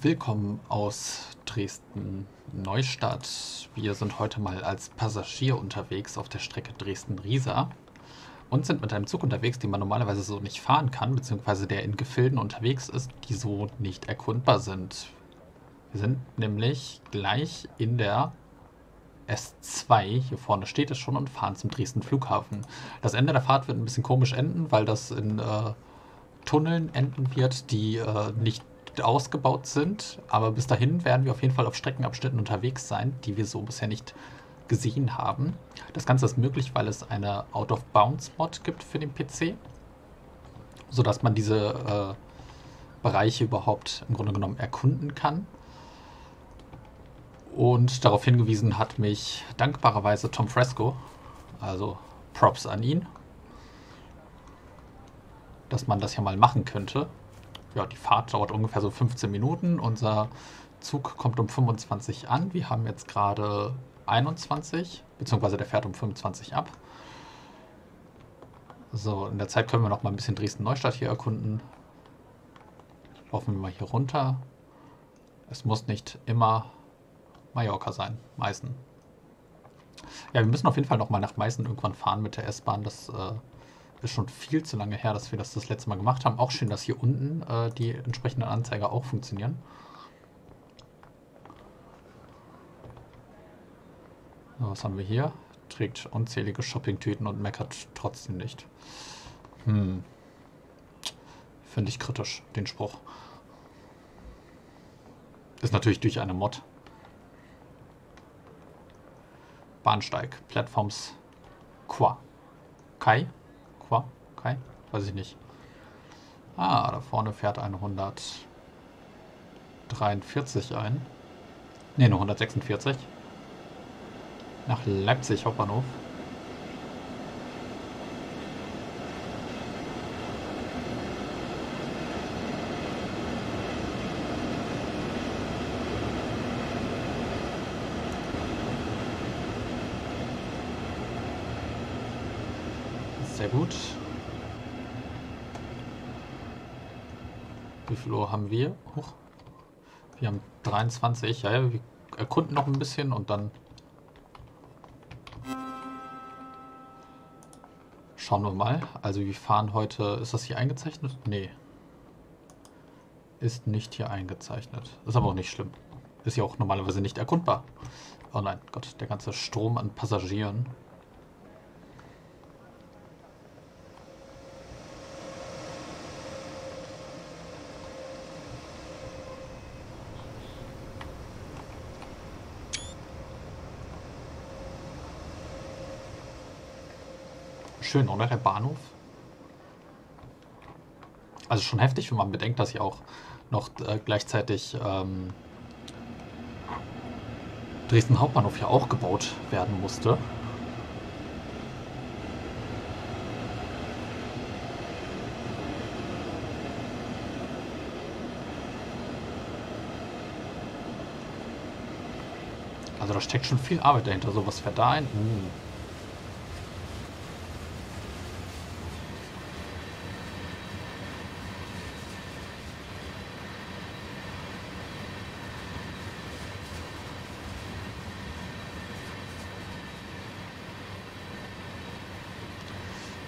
Willkommen aus Dresden-Neustadt. Wir sind heute mal als Passagier unterwegs auf der Strecke Dresden-Riesa und sind mit einem Zug unterwegs, den man normalerweise so nicht fahren kann, beziehungsweise der in Gefilden unterwegs ist, die so nicht erkundbar sind. Wir sind nämlich gleich in der S2, hier vorne steht es schon, und fahren zum Dresden Flughafen. Das Ende der Fahrt wird ein bisschen komisch enden, weil das in äh, Tunneln enden wird, die äh, nicht ausgebaut sind. Aber bis dahin werden wir auf jeden Fall auf Streckenabschnitten unterwegs sein, die wir so bisher nicht gesehen haben. Das Ganze ist möglich, weil es eine Out-of-Bounds-Mod gibt für den PC, sodass man diese äh, Bereiche überhaupt im Grunde genommen erkunden kann. Und darauf hingewiesen hat mich dankbarerweise Tom Fresco, also Props an ihn, dass man das ja mal machen könnte. Ja, die Fahrt dauert ungefähr so 15 Minuten. Unser Zug kommt um 25 an. Wir haben jetzt gerade 21, beziehungsweise der fährt um 25 ab. So, in der Zeit können wir noch mal ein bisschen Dresden-Neustadt hier erkunden. Laufen wir mal hier runter. Es muss nicht immer Mallorca sein, Meißen. Ja, wir müssen auf jeden Fall noch mal nach Meißen irgendwann fahren mit der S-Bahn. Das äh, ist schon viel zu lange her, dass wir das das letzte Mal gemacht haben. Auch schön, dass hier unten äh, die entsprechenden Anzeiger auch funktionieren. So, was haben wir hier? Trägt unzählige Shoppingtüten und meckert trotzdem nicht. Hm. Finde ich kritisch, den Spruch. Ist natürlich durch eine Mod. Bahnsteig, Plattforms Qua. Kai? Qua? Kai? Weiß ich nicht. Ah, da vorne fährt ein 143 ein. Ne, nur 146 nach Leipzig Hauptbahnhof. Sehr gut. Uhr haben wir? Huch. Wir haben 23. Ja, ja, wir erkunden noch ein bisschen und dann Schauen wir mal. Also wir fahren heute... Ist das hier eingezeichnet? Nee. Ist nicht hier eingezeichnet. Ist aber auch nicht schlimm. Ist ja auch normalerweise nicht erkundbar. Oh nein, Gott, der ganze Strom an Passagieren. Schön, oder? Der Bahnhof. Also schon heftig, wenn man bedenkt, dass ja auch noch äh, gleichzeitig ähm, Dresden Hauptbahnhof ja auch gebaut werden musste. Also da steckt schon viel Arbeit dahinter. So, was fährt da ein? Hm.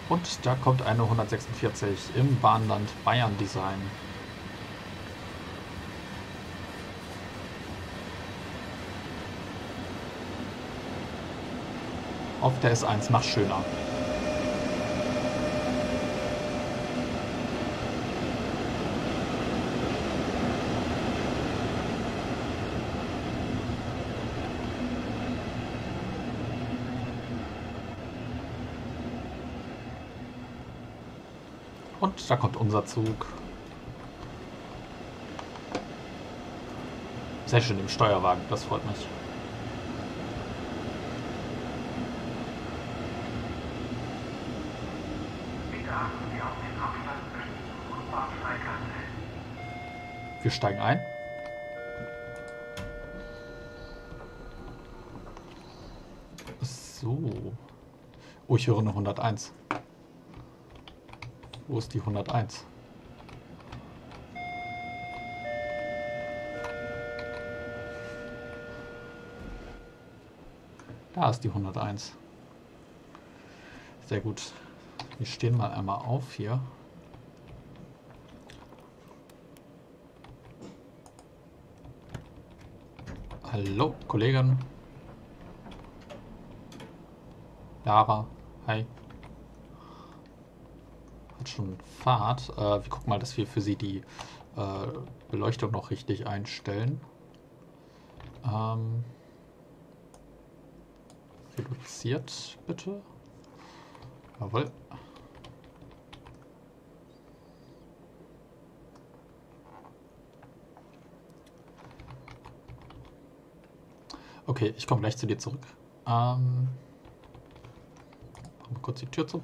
Und da kommt eine 146 im Bahnland Bayern Design. Auf der S1 nach Schöner. Und da kommt unser Zug. Sehr schön im Steuerwagen, das freut mich. Wir steigen ein. So. Oh, ich höre eine 101. Wo ist die 101? Da ist die 101. Sehr gut. Wir stehen mal einmal auf hier. Hallo, Kollegen. Lara. Hi. Hat schon Fahrt. Äh, wir gucken mal, dass wir für sie die äh, Beleuchtung noch richtig einstellen. Ähm, reduziert, bitte. Jawohl. Okay, ich komme gleich zu dir zurück. Ähm, machen wir kurz die Tür zu.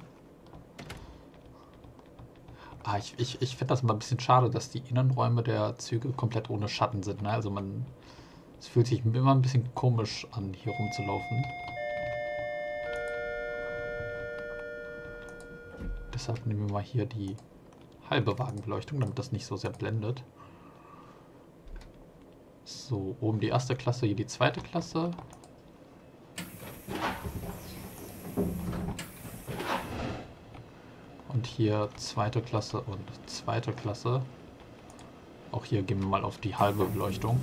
Ah, ich, ich, ich finde das immer ein bisschen schade, dass die Innenräume der Züge komplett ohne Schatten sind. Ne? Also man, es fühlt sich immer ein bisschen komisch an, hier rumzulaufen. Deshalb nehmen wir mal hier die halbe Wagenbeleuchtung, damit das nicht so sehr blendet. So, oben die erste Klasse, hier die zweite Klasse. Und hier zweite Klasse und zweite Klasse. Auch hier gehen wir mal auf die halbe Beleuchtung.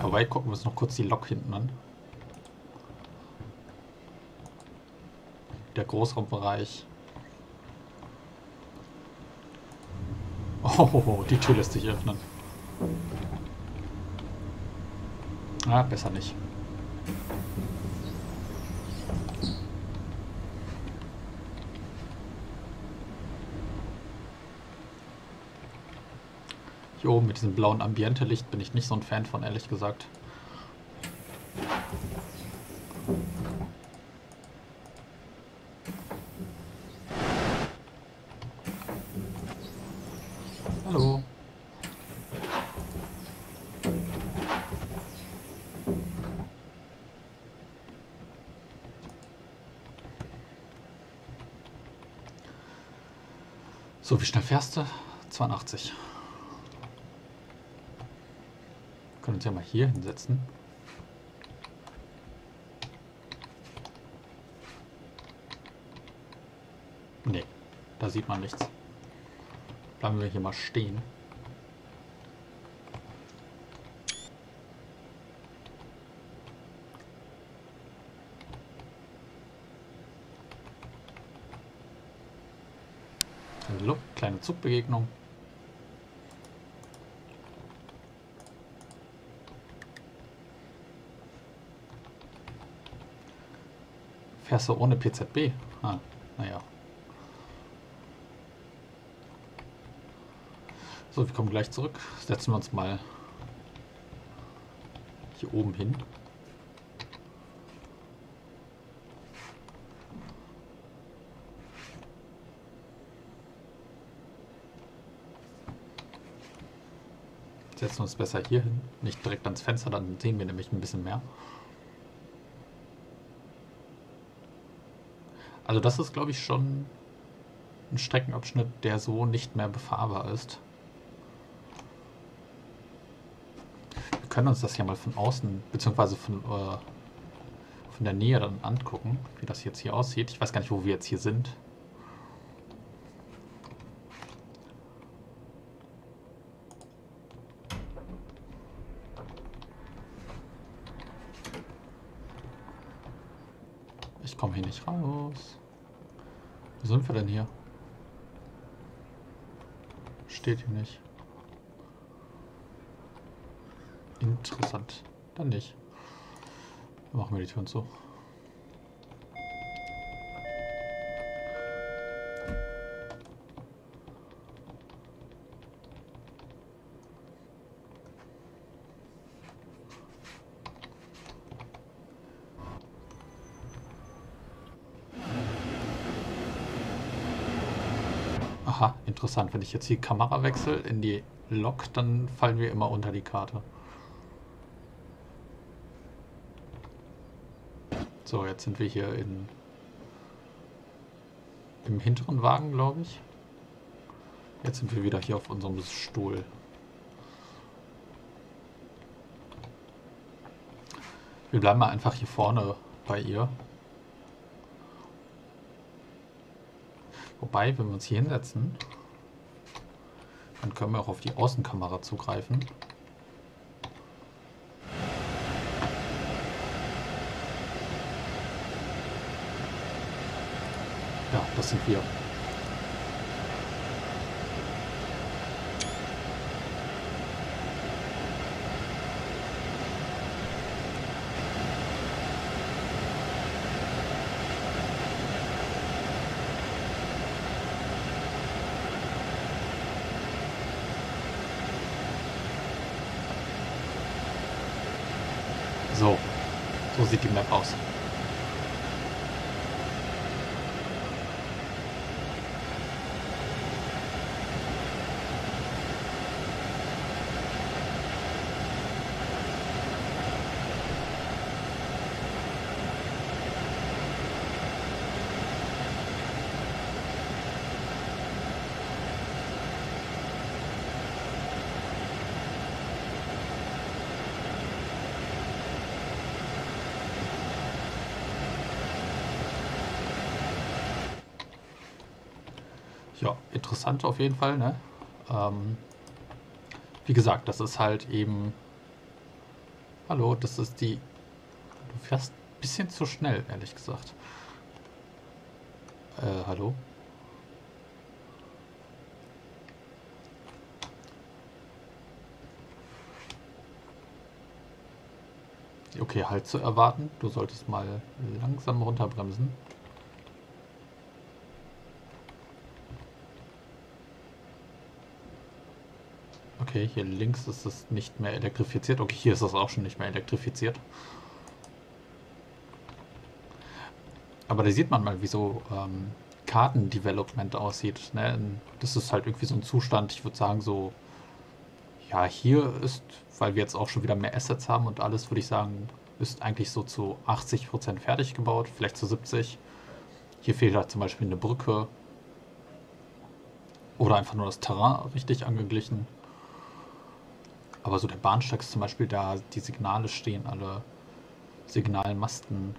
Dabei gucken wir uns noch kurz die Lok hinten an. Der Großraumbereich. Oh, die Tür lässt sich öffnen. Ah, besser nicht. Hier oben mit diesem blauen Ambiente-Licht bin ich nicht so ein Fan von, ehrlich gesagt. Hallo. So, wie schnell fährst du? 82. Wir können uns ja mal hier hinsetzen. Nee, da sieht man nichts. Bleiben wir hier mal stehen. Hallo, kleine Zugbegegnung. Fährst du ohne PZB? Ah, naja. So, wir kommen gleich zurück. Setzen wir uns mal hier oben hin. Setzen uns besser hier hin, nicht direkt ans Fenster, dann sehen wir nämlich ein bisschen mehr. Also das ist, glaube ich, schon ein Streckenabschnitt, der so nicht mehr befahrbar ist. Wir können uns das ja mal von außen, beziehungsweise von, äh, von der Nähe dann angucken, wie das jetzt hier aussieht. Ich weiß gar nicht, wo wir jetzt hier sind. Ich komme hier nicht raus. Wo sind wir denn hier? Steht hier nicht. Interessant. Dann nicht. Dann machen wir die Türen zu. Interessant. Wenn ich jetzt die Kamera wechsle in die Lok, dann fallen wir immer unter die Karte. So, jetzt sind wir hier in im hinteren Wagen, glaube ich. Jetzt sind wir wieder hier auf unserem Stuhl. Wir bleiben mal einfach hier vorne bei ihr. Wobei, wenn wir uns hier hinsetzen, dann können wir auch auf die Außenkamera zugreifen. Ja, das sind wir. So, so sieht die Map aus. Ja, interessant auf jeden Fall, ne? Ähm, wie gesagt, das ist halt eben. Hallo, das ist die. Du fährst ein bisschen zu schnell, ehrlich gesagt. Äh, hallo? Okay, halt zu erwarten. Du solltest mal langsam runterbremsen. Okay, hier links ist es nicht mehr elektrifiziert. Okay, hier ist es auch schon nicht mehr elektrifiziert. Aber da sieht man mal, wie so ähm, Kartendevelopment aussieht. Ne? Das ist halt irgendwie so ein Zustand, ich würde sagen, so, ja, hier ist, weil wir jetzt auch schon wieder mehr Assets haben und alles, würde ich sagen, ist eigentlich so zu 80% fertig gebaut, vielleicht zu 70%. Hier fehlt halt zum Beispiel eine Brücke. Oder einfach nur das Terrain richtig angeglichen. Aber so der Bahnsteig ist zum Beispiel da, die Signale stehen alle, Signalmasten.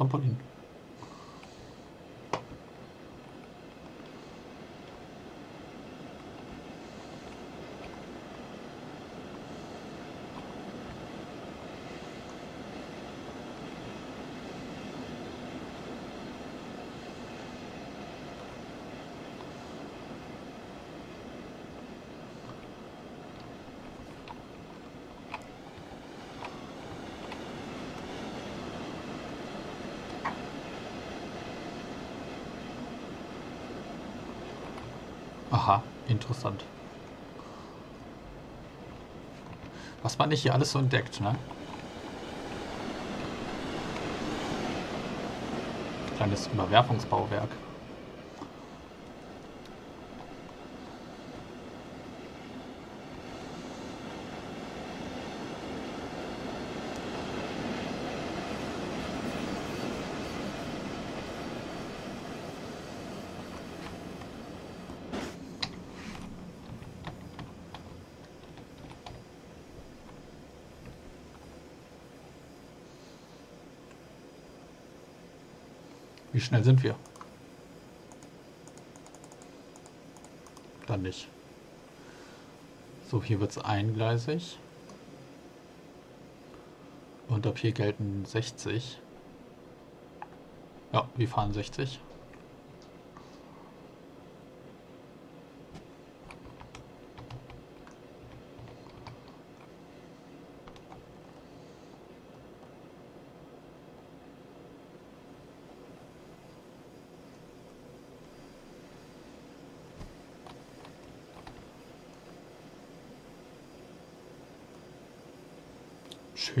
Ein Trampolin. Aha, interessant. Was man nicht hier alles so entdeckt, ne? Kleines Überwerfungsbauwerk. Wie schnell sind wir? Dann nicht. So, hier wird es eingleisig. Und ab hier gelten 60. Ja, wir fahren 60.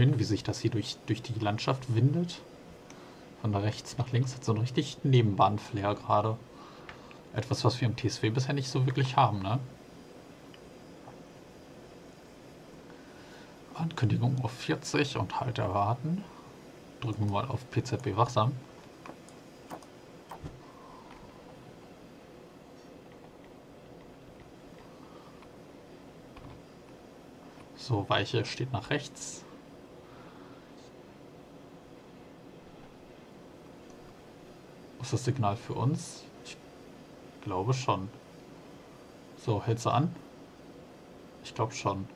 Schön, wie sich das hier durch, durch die Landschaft windet. Von rechts nach links hat so einen richtig Nebenbahnflair gerade. Etwas, was wir im TSW bisher nicht so wirklich haben, ne? Ankündigung auf 40 und halt erwarten. Drücken wir mal auf PZB wachsam. So, Weiche steht nach rechts. Ist das Signal für uns? Ich glaube schon. So, hält sie an? Ich glaube schon.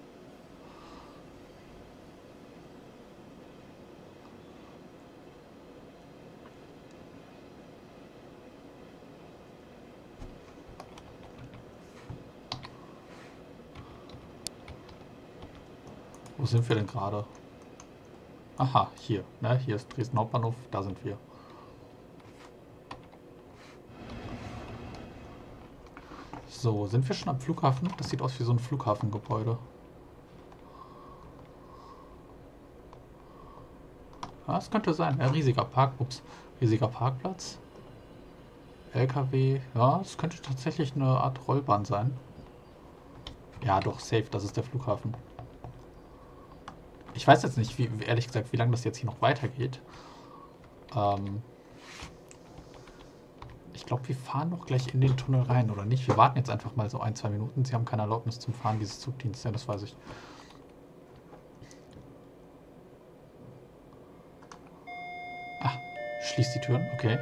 Wo sind wir denn gerade? Aha, hier. Ne? Hier ist Dresden Hauptbahnhof, da sind wir. So, sind wir schon am Flughafen? Das sieht aus wie so ein Flughafengebäude. Ja, es könnte sein. Ja, riesiger Park, ups, riesiger Parkplatz. LKW, ja, es könnte tatsächlich eine Art Rollbahn sein. Ja, doch, safe, das ist der Flughafen. Ich weiß jetzt nicht, wie, ehrlich gesagt, wie lange das jetzt hier noch weitergeht. Ähm, ich glaube, wir fahren noch gleich in den Tunnel rein, oder nicht? Wir warten jetzt einfach mal so ein, zwei Minuten. Sie haben keine Erlaubnis zum Fahren dieses Zugdienstes, ja, das weiß ich. Ah, schließt die Türen, okay.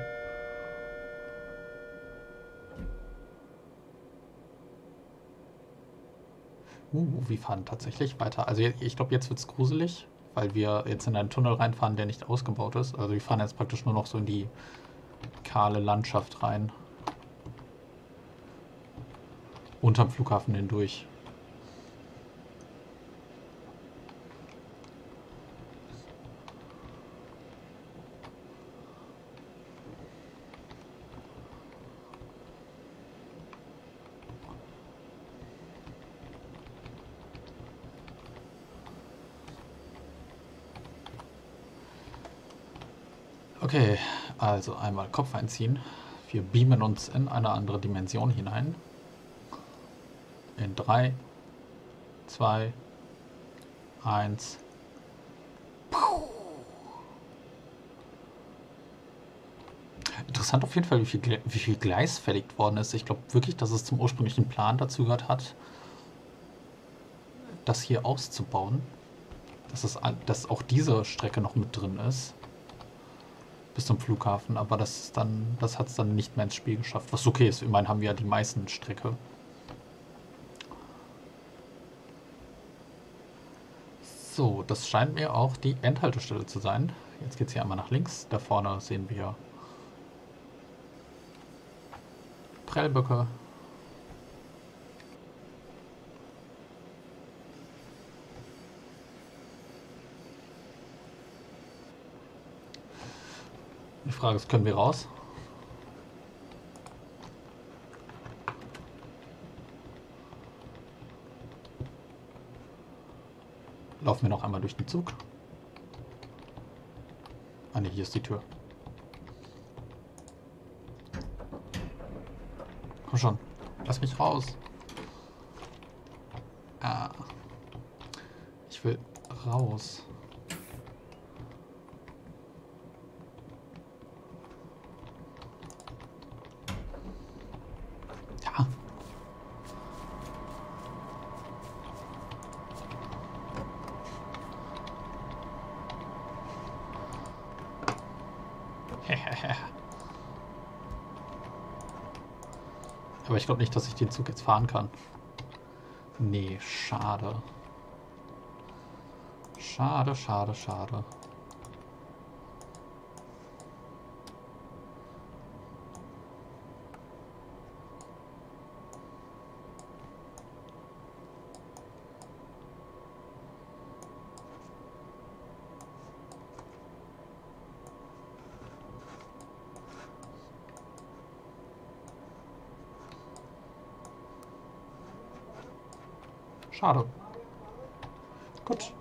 Uh, wir fahren tatsächlich weiter. Also ich glaube, jetzt wird es gruselig, weil wir jetzt in einen Tunnel reinfahren, der nicht ausgebaut ist. Also wir fahren jetzt praktisch nur noch so in die kahle Landschaft rein. Unterm Flughafen hindurch. Okay, also einmal Kopf einziehen. Wir beamen uns in eine andere Dimension hinein. In 3, 2, 1. Interessant auf jeden Fall, wie viel, wie viel Gleis verlegt worden ist. Ich glaube wirklich, dass es zum ursprünglichen Plan dazu gehört hat, das hier auszubauen. Dass, es, dass auch diese Strecke noch mit drin ist bis zum Flughafen, aber das dann, das hat es dann nicht mehr ins Spiel geschafft. Was okay ist, immerhin haben wir ja die meisten Strecke. So, das scheint mir auch die Endhaltestelle zu sein. Jetzt geht es hier einmal nach links. Da vorne sehen wir Prellböcke. Die Frage ist, können wir raus? Laufen wir noch einmal durch den Zug. Ah ne, hier ist die Tür. Komm schon, lass mich raus. Ah. Ich will raus. Aber ich glaube nicht, dass ich den Zug jetzt fahren kann. Nee, schade. Schade, schade, schade. Schade. Gut.